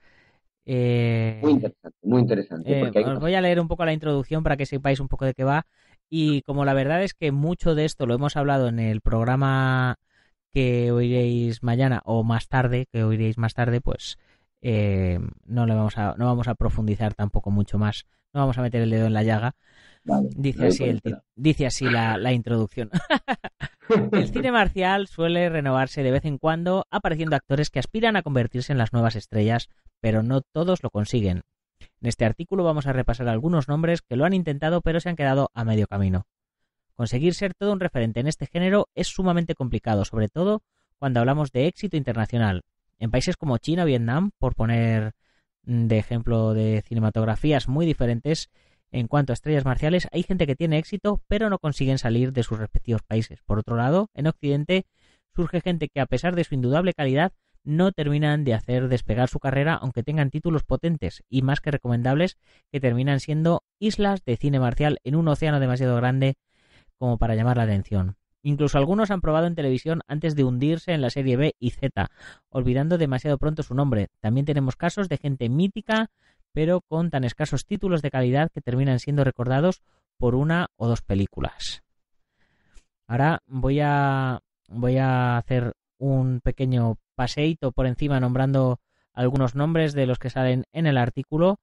Eh, muy interesante, muy interesante. Eh, os voy a leer un poco la introducción para que sepáis un poco de qué va. Y como la verdad es que mucho de esto lo hemos hablado en el programa que oiréis mañana o más tarde, que oiréis más tarde, pues eh, no, le vamos a, no vamos a profundizar tampoco mucho más. No vamos a meter el dedo en la llaga. dice, así el, dice así la, la introducción. [LAUGHS] El cine marcial suele renovarse de vez en cuando, apareciendo actores que aspiran a convertirse en las nuevas estrellas, pero no todos lo consiguen. En este artículo vamos a repasar algunos nombres que lo han intentado pero se han quedado a medio camino. Conseguir ser todo un referente en este género es sumamente complicado, sobre todo cuando hablamos de éxito internacional. En países como China o Vietnam, por poner mm, de ejemplo de cinematografías muy diferentes, en cuanto a estrellas marciales, hay gente que tiene éxito, pero no consiguen salir de sus respectivos países. Por otro lado, en Occidente surge gente que, a pesar de su indudable calidad, no terminan de hacer despegar su carrera, aunque tengan títulos potentes y más que recomendables, que terminan siendo islas de cine marcial en un océano demasiado grande como para llamar la atención. Incluso algunos han probado en televisión antes de hundirse en la serie B y Z, olvidando demasiado pronto su nombre. También tenemos casos de gente mítica pero con tan escasos títulos de calidad que terminan siendo recordados por una o dos películas. Ahora voy a voy a hacer un pequeño paseíto por encima nombrando algunos nombres de los que salen en el artículo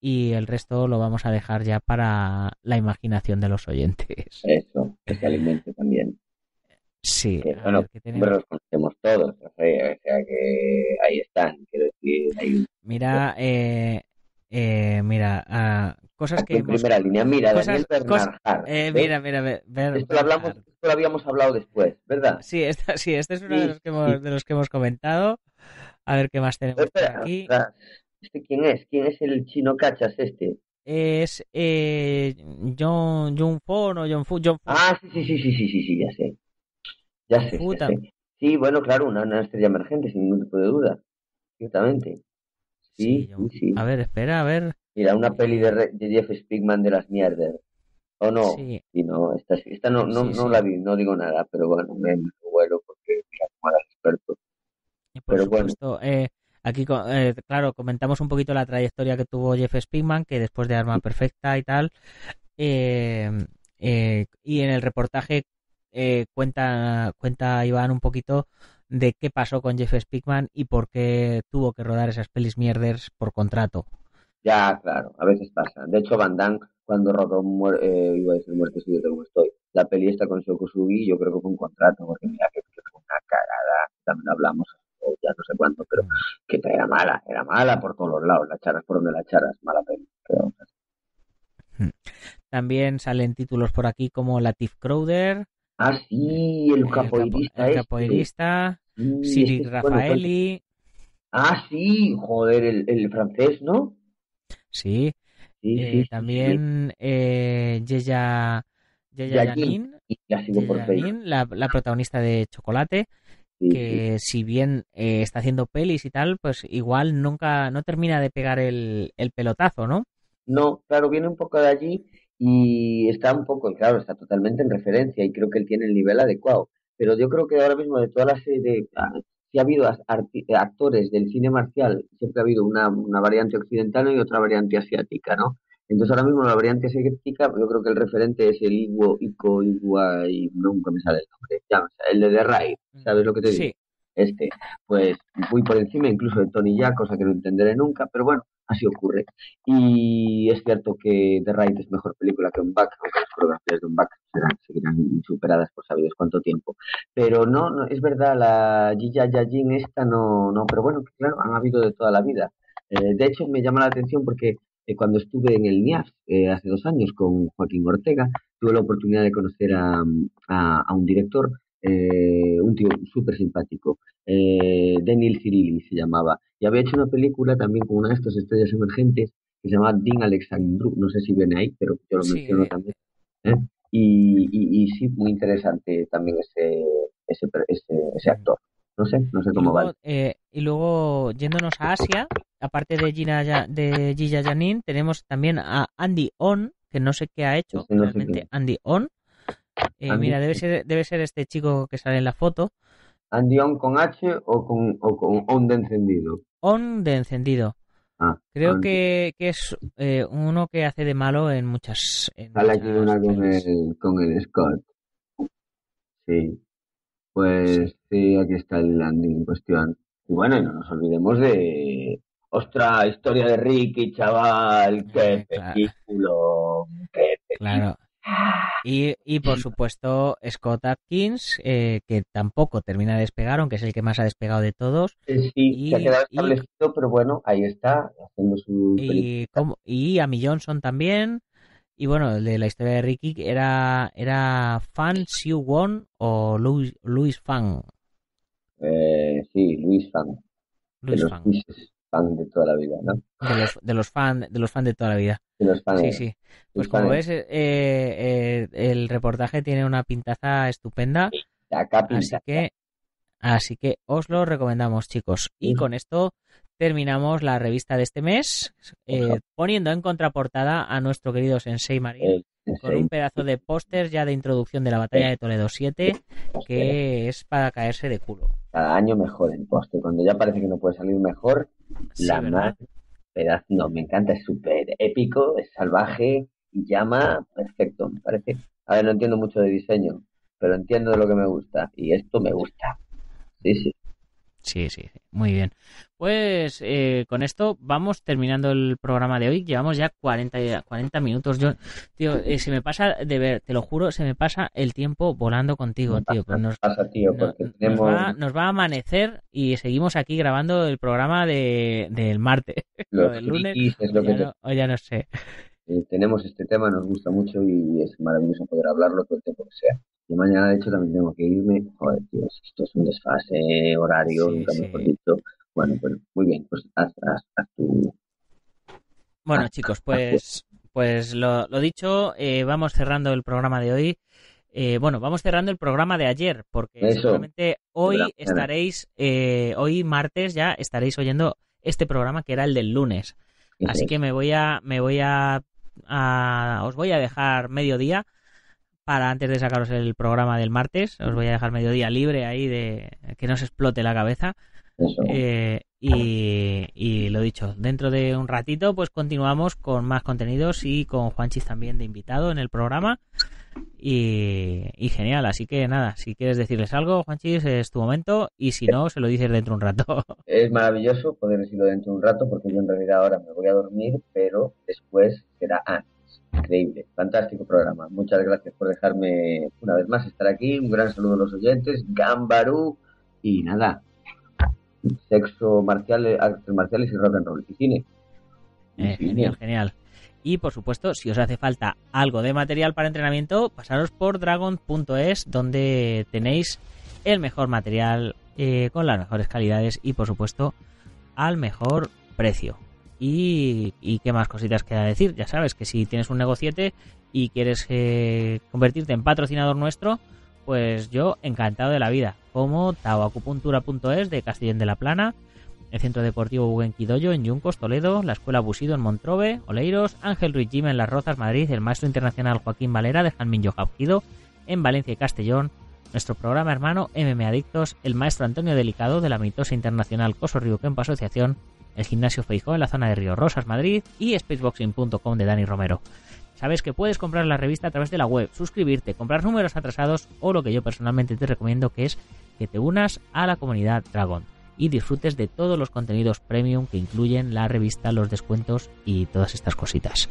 y el resto lo vamos a dejar ya para la imaginación de los oyentes. Eso, que se alimente también. Sí, bueno, los conocemos todos, o sea, que ahí están, quiero decir. Mira, eh, eh, mira, uh, cosas que. En primera línea, mira, cosas, eh, mira, mira, esto, lo hablamos, esto lo habíamos hablado después, ¿verdad? Sí, esta, [LAUGHS] sí, este es uno de, los que hemos, de los que hemos comentado. A ver qué más tenemos aquí. ¿Este quién es? ¿Quién es el chino cachas este? Es eh, John, John Fon o John Fu. John Ah, sí, sí, sí, sí, sí, sí, sí, ya sé. Ya sé, ya sé. Sí, bueno, claro, una, una estrella emergente, sin ningún tipo de duda. Ciertamente. Sí, sí, A ver, espera, a ver. Mira, una peli de, Jeff Spigman de las mierdas. ¿O no? Sí. no, esta, esta no, no, no la vi, no digo nada, pero bueno, me, vuelo porque mira, como experto. por supuesto, eh, aquí, eh, claro, comentamos un poquito la trayectoria que tuvo Jeff Spigman, que después de Arma Perfecta y tal, eh, y en el reportaje cuenta, cuenta Iván un poquito de qué pasó con Jeff Spickman y por qué tuvo que rodar esas pelis mierders por contrato. Ya, claro, a veces pasa. De hecho, Van Damme, cuando rodó, eh, iba a decir Muerte como estoy, la peli está con Shokusugi, yo creo que fue un contrato, porque mira que, fue una cagada, también hablamos, ya no sé cuánto, pero que era mala, era mala por todos los lados, la charas por donde la charas, mala peli. Mm. También salen títulos por aquí como Latif Crowder, Ah, sí, el, capoeirista. El, capoeirista, Siri Rafaeli. ah, sí, joder, el, el francés, ¿no? Sí. sí, eh, sí también eh, Yeya, Yeya la, la, protagonista de Chocolate, que si bien eh, está haciendo pelis y tal, pues igual nunca, no termina de pegar el, el pelotazo, ¿no? No, claro, viene un poco de allí y está un poco, claro, está totalmente en referencia y creo que él tiene el nivel adecuado. Pero yo creo que ahora mismo de toda la serie de... Ah, si ha habido actores del cine marcial, siempre ha habido una, una variante occidental y otra variante asiática, ¿no? Entonces ahora mismo la variante asiática, yo creo que el referente es el Iwo, Ico, Igua, y nunca me sale el nombre, ya, el de The Raid, ¿sabes lo que te digo? Sí. Este, pues muy por encima incluso de Tony Jaa, cosa que no entenderé nunca, pero bueno, así ocurre. Y es cierto que The Raid es mejor película que Un Back, aunque las coreografías de Un Back serán, seguirán superadas por sabidos cuánto tiempo. Pero no, no es verdad, la Jia Yajin esta no, no, pero bueno, claro, han habido de toda la vida. Eh, de hecho, me llama la atención porque eh, cuando estuve en el NIAF eh, hace dos años con Joaquín Ortega, tuve la oportunidad de conocer a, a, un director, un tío súper simpático, Daniel Cirilli se llamaba, y había hecho una película también con una de estas estrellas emergentes que se llama Dean Alexandru, no sé si viene ahí, pero yo lo menciono también. ¿eh? Y, y, sí, muy interesante también ese, ese, ese, actor. No sé, no sé cómo va. Eh, y luego, yéndonos a Asia, aparte de Gina de Gilla Janin, tenemos también a Andy On, que no sé qué ha hecho realmente Andy On. Eh, mira, debe ser, debe ser este chico que sale en la foto. ¿Andy On con H o con, o con On de encendido? On de encendido. Ah, Creo que, que, es eh, uno que hace de malo en muchas. Sale aquí una con el, con el Scott. Sí. Pues sí. aquí está el landing en cuestión. Y bueno, no nos olvidemos de. ¡Ostras! Historia de Ricky, chaval. ¡Qué eh, película! ¡Qué película! Claro. Y, y por supuesto Scott Atkins, eh, que tampoco termina de despegar, aunque es el que más ha despegado de todos. Sí, y, se ha quedado establecido, pero bueno, ahí está, haciendo su... Y, como, y Amy Johnson también. Y bueno, el de la historia de Ricky era, era Fan Siu Won o Luis, Luis Fan. Eh, sí, Luis Fan. Luis Fan de toda la vida, ¿no? De los, de los fans de los fan de toda la vida. De los sí, sí. Pues como ves, eh, eh, el reportaje tiene una pintaza estupenda. así que, así que os lo recomendamos, chicos. Y con esto terminamos la revista de este mes, eh, poniendo en contraportada a nuestro querido Sensei Marín con un pedazo de póster ya de introducción de la batalla de Toledo 7, que es para caerse de culo. Cada año mejor el póster, cuando ya parece que no puede salir mejor, la más pedazo, no, me encanta, es súper épico, es salvaje, llama, perfecto, me parece. A ver, no entiendo mucho de diseño, pero entiendo de lo que me gusta, y esto me gusta. Sí, sí. Sí, sí, muy bien. Pues eh, con esto vamos terminando el programa de hoy. Llevamos ya 40, 40 minutos. Yo, tío, eh, se me pasa, de ver, te lo juro, se me pasa el tiempo volando contigo, tío. Pues nos, pasa, tío, porque nos, va, nos, va, a amanecer y seguimos aquí grabando el programa de, del martes. [LAUGHS] lo del lunes. Es lo ya, no, ya no sé. Eh, tenemos este tema, nos gusta mucho y es maravilloso poder hablarlo todo el tiempo que sea. Y mañana, de hecho, también tengo que irme. Joder, tío, esto es un desfase horario, nunca mejor dicho. Bueno, bueno, muy bien, pues haz, tu... Bueno, chicos, pues, pues lo, dicho, eh, vamos cerrando el programa de hoy. Eh, bueno, vamos cerrando el programa de ayer, porque seguramente hoy estaréis, eh, hoy martes ya estaréis oyendo este programa que era el del lunes. Así que me voy a, me voy a, a, os voy a dejar mediodía para antes de sacaros el programa del martes. Os voy a dejar mediodía libre ahí de que no se explote la cabeza. Eh, y, y, lo dicho, dentro de un ratito pues continuamos con más contenidos y con Juanchis también de invitado en el programa. Y, y, genial, así que nada, si quieres decirles algo, Juanchis, es tu momento y si no, se lo dices dentro de un rato. [LAUGHS] Es maravilloso poder decirlo dentro de un rato porque yo en realidad ahora me voy a dormir, pero después será antes. Increíble, fantástico programa. Muchas gracias por dejarme una vez más estar aquí. Un gran saludo a los oyentes, Gambaru y nada, sexo marcial, artes marciales y rock and roll y cine. Eh, genial, genial. Y por supuesto, si os hace falta algo de material para entrenamiento, pasaros por dragon.es donde tenéis el mejor material eh, con las mejores calidades y por supuesto al mejor precio. Y, qué más cositas queda decir. Ya sabes que si tienes un negociete y quieres eh, convertirte en patrocinador nuestro, pues yo encantado de la vida. Como taoacupuntura.es de Castellón de la Plana, el Centro Deportivo Buenquidoyo en Yuncos, Toledo, la Escuela Busido en Montrobe, Oleiros, Ángel Ruiz Jim en Las Rozas, Madrid, el Maestro Internacional Joaquín Valera de Janmin Jojabjido en Valencia y Castellón, nuestro programa hermano MM Adictos, el Maestro Antonio Delicado de la Mitosa Internacional Coso Río Kempo Asociación, el Gimnasio Feijó en la zona de Río Rosas, Madrid y Spaceboxing.com de Dani Romero. Sabes que puedes comprar la revista a través de la web, suscribirte, comprar números atrasados o lo que yo personalmente te recomiendo que es que te unas a la comunidad Dragon y disfrutes de todos los contenidos premium que incluyen la revista, los descuentos y todas estas cositas.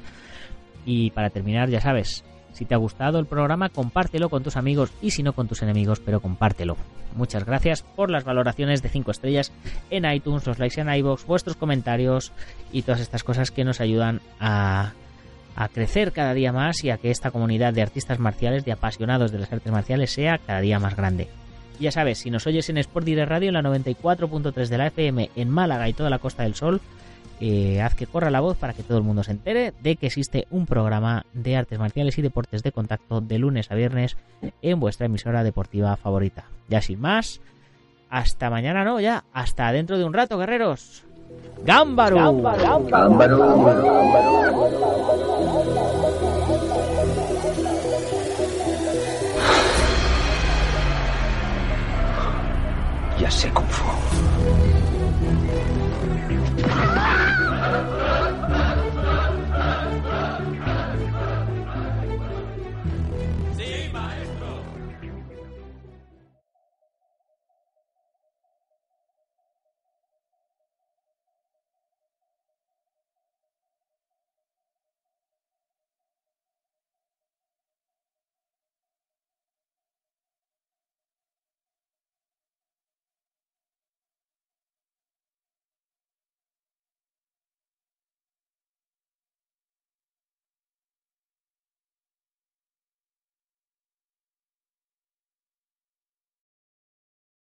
Y para terminar, ya sabes, si te ha gustado el programa, compártelo con tus amigos y si no con tus enemigos, pero compártelo. Muchas gracias por las valoraciones de 5 estrellas en iTunes, los likes en iBox, vuestros comentarios y todas estas cosas que nos ayudan a, a crecer cada día más y a que esta comunidad de artistas marciales, de apasionados de las artes marciales, sea cada día más grande. Ya sabes, si nos oyes en Sport Direct Radio en la 94.3 de la FM en Málaga y toda la Costa del Sol, eh, haz que corra la voz para que todo el mundo se entere de que existe un programa de artes marciales y deportes de contacto de lunes a viernes en vuestra emisora deportiva favorita. Ya sin más, hasta mañana no, ya, hasta dentro de un rato, guerreros. ¡Gámbaro! Ya sé Kung Fu.